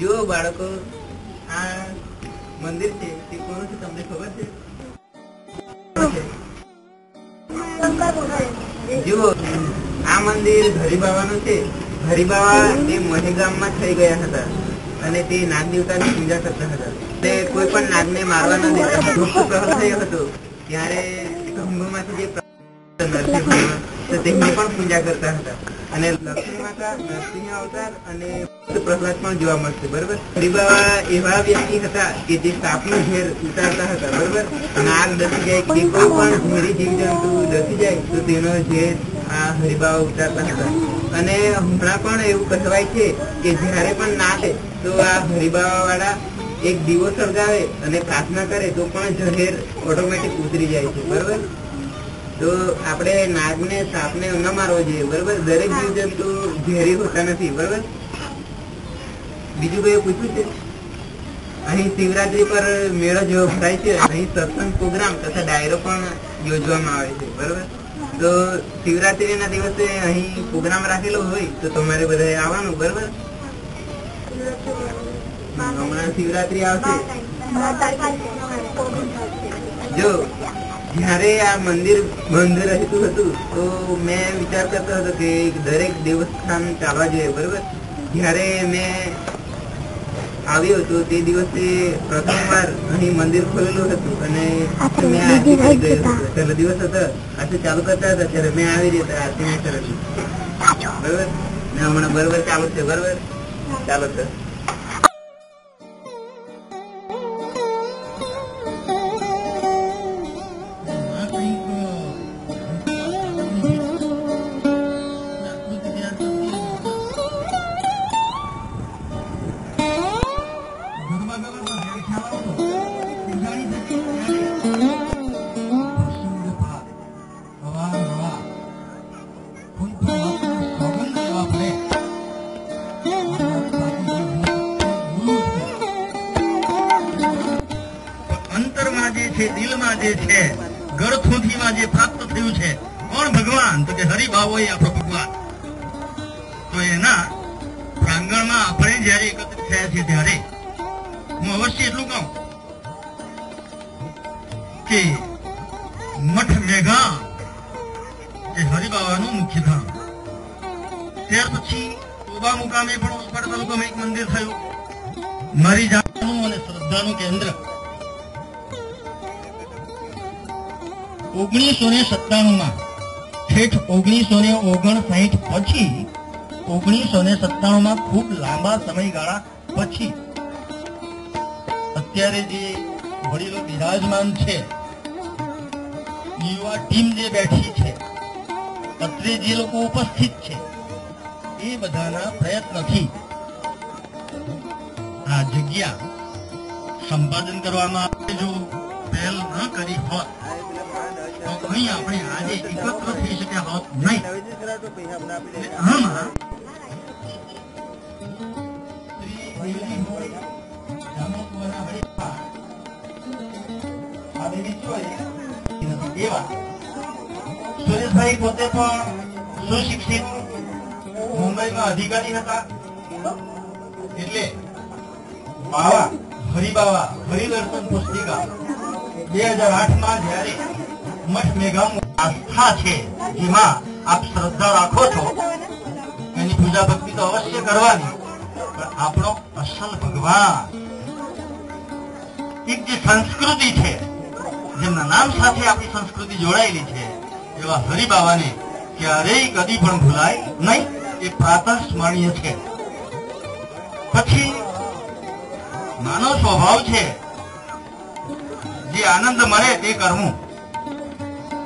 જો બાળકો આ મંદિર છે, તે કોનું છે તમને ખબર છે? જુઓ આ મંદિર હરિબાવાનું છે હરિબાવા એ મહેગામમાં થઈ ગયા હતા અને તે નાગ દેવતાની પૂજા કરતા હતા. તે કોઈ પણ નાગને મારવા ન દેતા. પ્રહર થયો હતો. ત્યારે કંભમાંથી જે નરસિંહ તો તેમની પણ પૂજા કરતા હતા. અને લક્ષ્મી માતા, નરસિંહ અવતાર અને પ્રહલાદ પણ જોવા મળશે, બરોબર? હરિબાવા એવા વ્યક્તિ હતા કે જે સાપનું ઝેર ઉતારતા હતા, બરોબર? નાગ દસી જાય કે કોઈ પણ ઝેરી જીવજંતુ દસી જાય, તો તેનો ઝેર આ હરિબાવા ઉતારતા હતા. અને હમણાં પણ એવું કહેવાય છે કે જ્યારે પણ નાટે તો આ હરિબાવા વાળા એક દીવો સળગાવે અને પ્રાર્થના કરે, તો પણ ઝેર ઓટોમેટિક ઉતરી જાય છે, બરોબર? તો આપણે નાગને સાપને ન મારવો જોઈએ બરોબર દરેક જીવજંતુ ઝેરી હોતા નથી બરોબર બીજું કઈ પૂછ્યું છે અહીં શિવરાત્રી પર મેળો જેવો ભરાય છે અહીં સત્સંગ પ્રોગ્રામ તથા ડાયરો પણ યોજવામાં આવે છે બરોબર તો શિવરાત્રીના દિવસે અહીં પ્રોગ્રામ રાખેલો હોય તો તમારે બધાએ આવવાનું બરોબર હમણાં શિવરાત્રી આવશે જો જ્યારે આ મંદિર બંધ રહેતું હતું તો મેં વિચાર કરતો હતો કે દરેક દેવસ્થાન ચાલવા જોઈએ બરોબર જ્યારે મેં આવ્યો તો તે દિવસે પ્રથમવાર અહીં મંદિર ખોલેલું હતું અને મેં આરતી કરી ગયો હતો પહેલો દિવસ હતો આરતી ચાલુ કરતા હતા ત્યારે મેં આવી રીતે આરતી નહીં કરેલી બરોબર ને હમણાં બરોબર ચાલુ છે બરોબર ચાલો સર છે, દિલમાં જે છે, ગળથુથીમાં જે પ્રાપ્ત થયું છે, કોણ ભગવાન? તો કે હરિભાવો એ આપણો ભગવાન. તો એના પ્રાંગણમાં આપણે જયારે એકત્રિત થયા છીએ ત્યારે હું અવશ્ય એટલું કહું કે મઠ મેઘા એ હરિબાવાનું મુખ્ય ધામ. ત્યાર પછી કોબા મુકામે પણ ઓસપાડ તાલુકામાં એક મંદિર થયું. મારી જાતનું અને શ્રદ્ધાનું કેન્દ્ર. ઓગણીસો ને સત્તાણું માં ઠેઠ ઓગણીસો ને ઓગણસાઠ પછી, ઓગણીસો ને સત્તાણું માં ખૂબ લાંબા સમયગાળા પછી અત્યારે જે વડીલો બિરાજમાન છે, યુવા ટીમ જે બેઠી છે, અત્રે જે લોકો ઉપસ્થિત છે, એ બધાના પ્રયત્નથી આ જગ્યા સંપાદન કરવામાં જો પહેલ ન કરી હોત, તો અહીં આપણે આજે એકત્ર થઈ શક્યા હોત નહીં. આમાં સુરેશભાઈ પોતે પણ સુશિક્ષિત, મુંબઈમાં અધિકારી હતા. એટલે બાવા, હરિબાવા, હરિદર્શન પુસ્તિકા બે હજાર આઠમાં જયારે મઠ મેઘામ આસ્થા છે, જેમાં આપ શ્રદ્ધા રાખો છો, એની પૂજા ભક્તિ તો અવશ્ય કરવાની. પણ આપણો અસલ ભગવાન. એક જે સંસ્કૃતિ છે જેમના નામ સાથે આપણી સંસ્કૃતિ જોડાયેલી છે એવા હરિબાવાને ક્યારેય કદી પણ ભૂલાય નહીં એ પ્રાતઃ સ્મરણીય છે. પછી માનવ સ્વભાવ છે જે આનંદ મળે તે કરવું.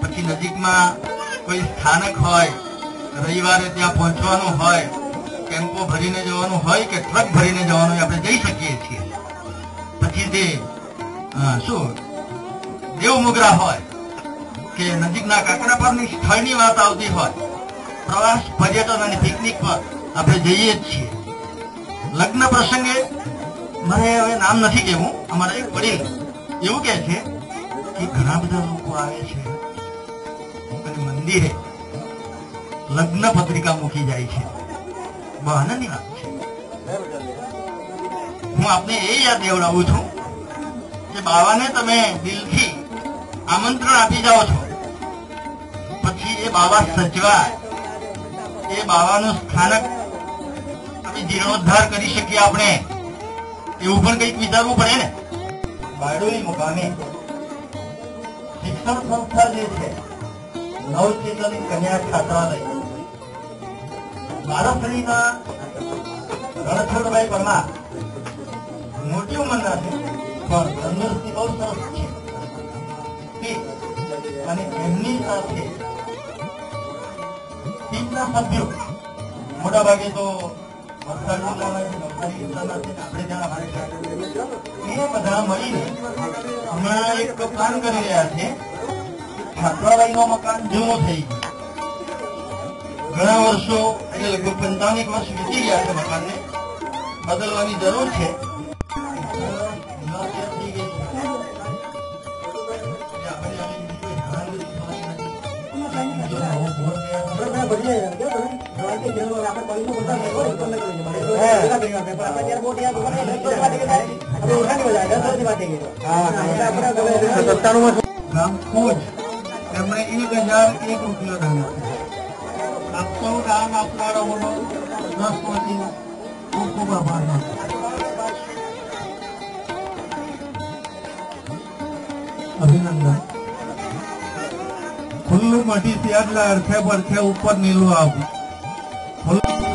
પછી નજીકમાં કોઈ સ્થાનક હોય રવિવારે ત્યાં પહોંચવાનું હોય ટેમ્પો ભરીને જવાનું હોય કે ટ્રક ભરીને જવાનું આપણે જઈ શકીએ છીએ. પછી તે અ, શું દેવમોગરા હોય કે નજીકના કાકરાપારની સ્થળની વાત આવતી હોય, પ્રવાસ પર્યટન અને પિકનિક પર આપણે જઈએ જ છીએ. લગ્ન પ્રસંગે મારે હવે નામ નથી કહેવું, અમારા એક વડીલ એવું કહે છે કે ઘણા બધા લોકો આવે છે મંદિરે લગ્ન પત્રિકા મૂકી જાય છે. બહુ વાત છે. હું આપને એ યાદ દેવડાવું છું કે બાવાને તમે દિલથી આમંત્રણ આપી જાઓ છો. પછી એ બાવા સચવાય. એ બાવાનું સ્થાનક આપણે જીર્ણોદ્ધાર કરી શકીએ આપણે. એવું પણ કંઈક વિચારવું પડે ને. બારડોલી મુકામે શિક્ષણ સંસ્થા જે છે નવચેતન કન્યા છાત્રાલય. બારાસણીના રણછોડભાઈ પરમાર, મોટી ઉંમરના છે, પણ તંદુરસ્તી બહુ સરસ છે. અને એમની સાથે ટીમના સભ્યો મોટા ભાગે તો બધા મળીને હમણાં એક પ્લાન કરી રહ્યા છે. છાત્રાલયનો મકાન જૂનો થઈ ગયું. ઘણા વર્ષો, એટલે લગભગ પંચાવન વર્ષ વીતી ગયા છે મકાનને. બદલવાની જરૂર છે. તૈયાર થશે. ગામ કોચ એમણે એક હજાર એક રૂપિયા દાન આપ્યો આપ સૌ દાન આપનારાઓનો હૃદયમાંથી ખૂબ ખૂબ આભાર માનું નીલું ખુલ્લું મટી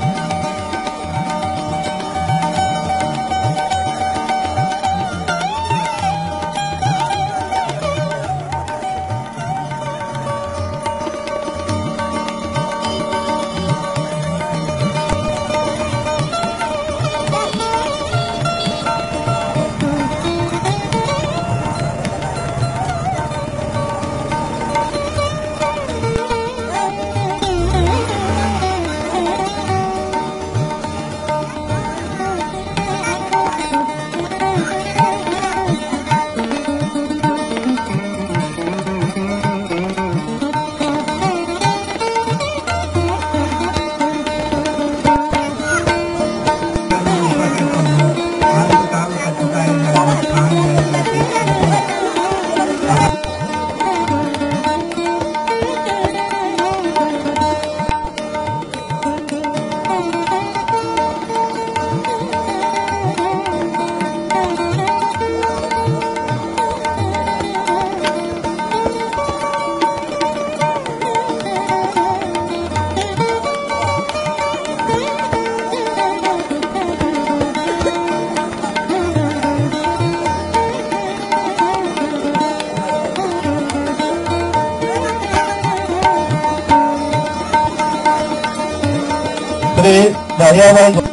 છે એટલે અર્થે પરથે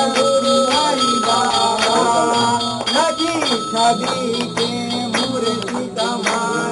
આવું શ્રી દરિયાભાઈ તમારા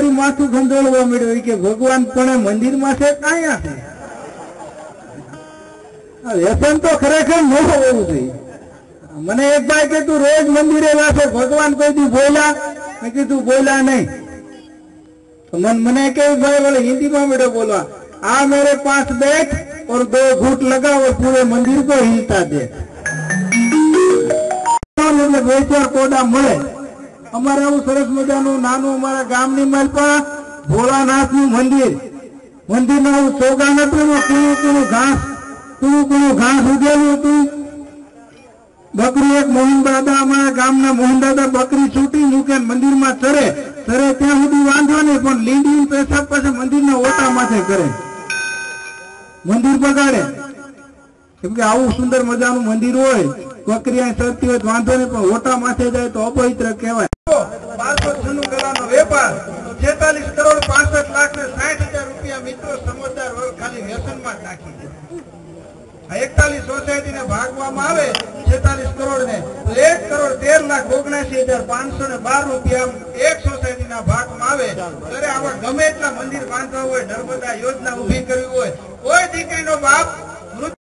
तारू माथू खंजोड़वा मिलो कि भगवान पण मंदिर में से व्यसन तो खरेखर न हो मैंने एक भाई के तू रोज मंदिर वासे भगवान कोई दी बोला मैं कि तू बोला नहीं तो मन मने के भाई बोले हिंदी में मेरे बोलवा आ मेरे पास बैठ और दो घूट लगा और पूरे मंदिर को हिलता दे तो कोडा मिले અમારે આવું સરસ મજાનું નાનું અમારા ગામની માલપા ભોળાનાથનું મંદિર. મંદિરમાં આવું ચોગા હતું કુણું કુણું ઘાસ, કુણું કુણું ઘાસ ઉગેલું હતું. બકરી એક મોહન દાદા અમારા ગામના મોહન દાદા બકરી છૂટી મૂકે મંદિરમાં ચરે. ચરે ત્યાં સુધી વાંધો નહીં, પણ લીંડી પેશાબ પાસે મંદિરના ઓટા માથે કરે. મંદિર બગાડે. કેમ કે આવું સુંદર મજાનું મંદિર હોય બકરી અહીં સરતી હોય વાંધો નહીં, પણ ઓટા માથે જાય તો અપવિત્ર લાખ હજાર પાંચસો ને બાર રૂપિયા એક સોસાયટી ના ભાગમાં આવે. ત્યારે આવા ગમે એટલા મંદિર બાંધવા હોય, નર્મદા યોજના ઊભી કરવી હોય, કોઈ દીકરીનો બાપ